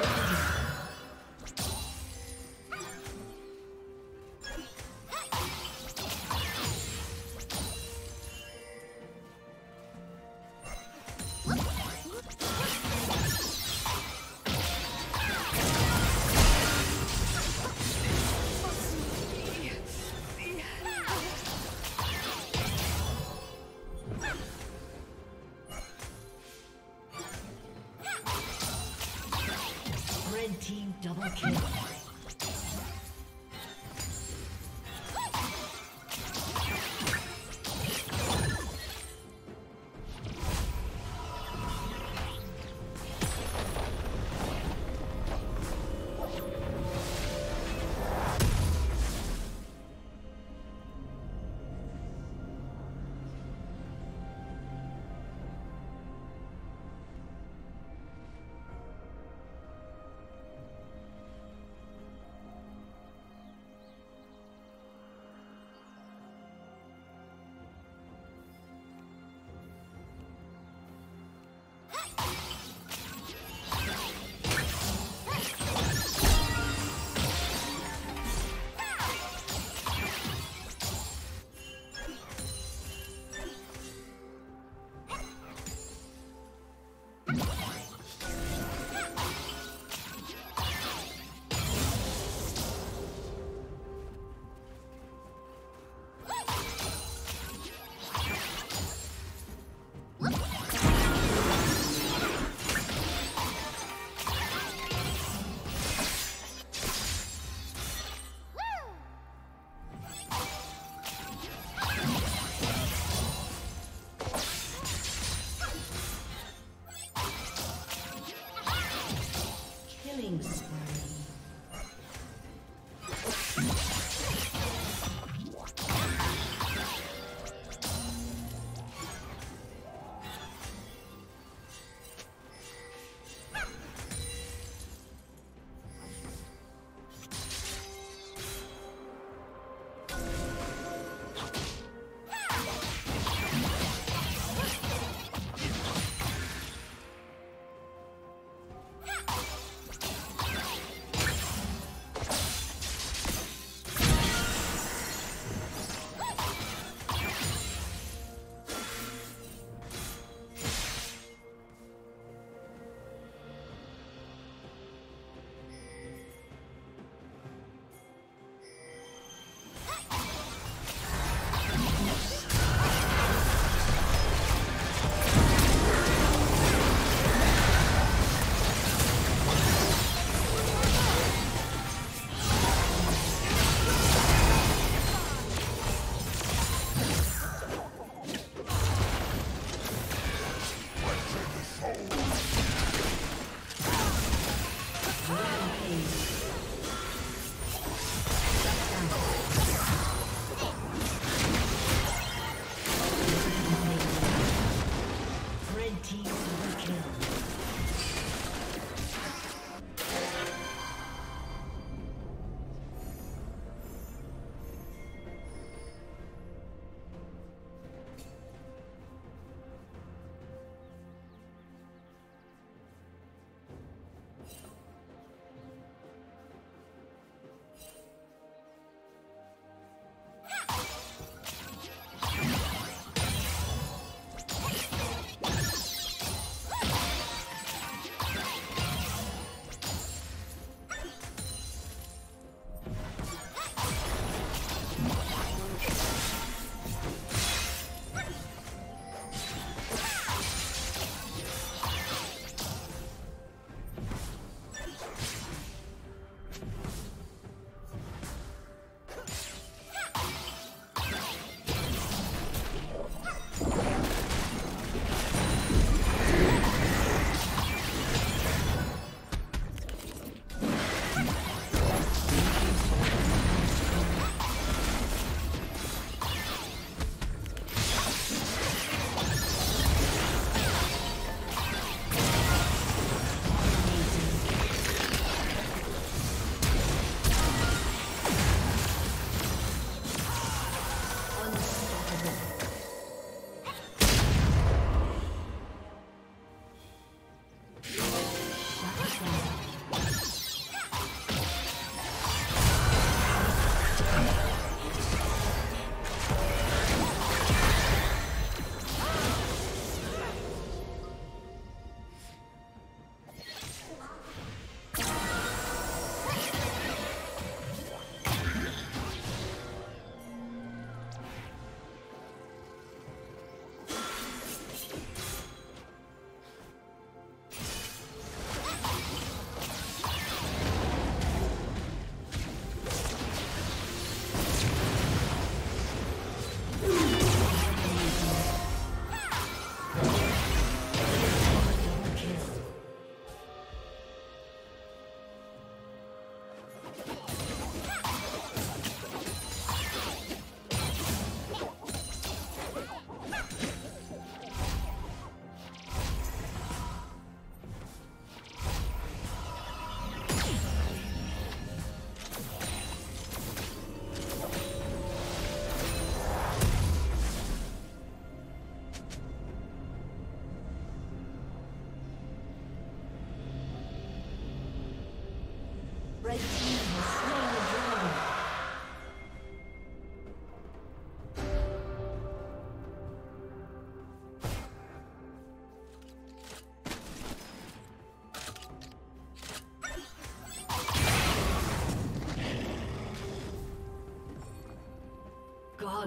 Double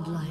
Godlike.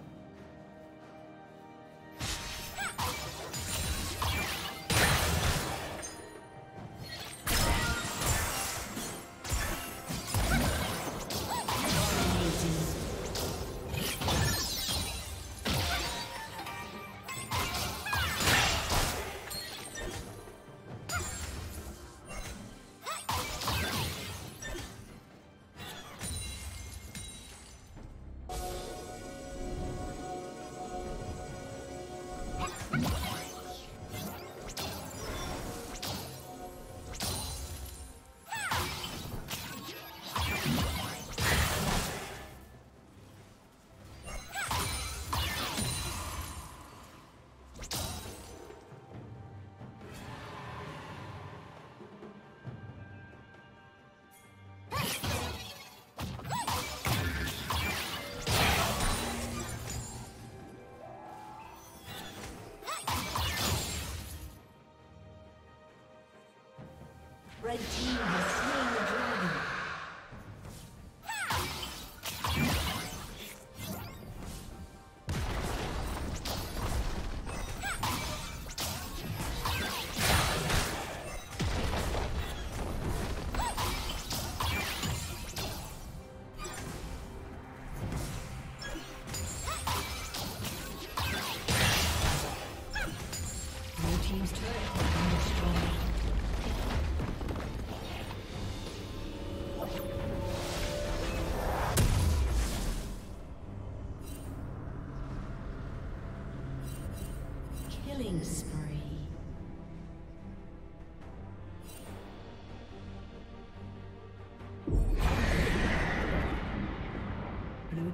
Blue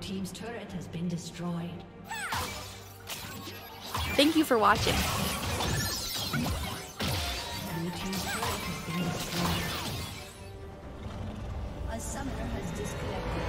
Team's turret has been destroyed. Thank you for watching. Blue Team's turret has been destroyed. A summoner has disconnected.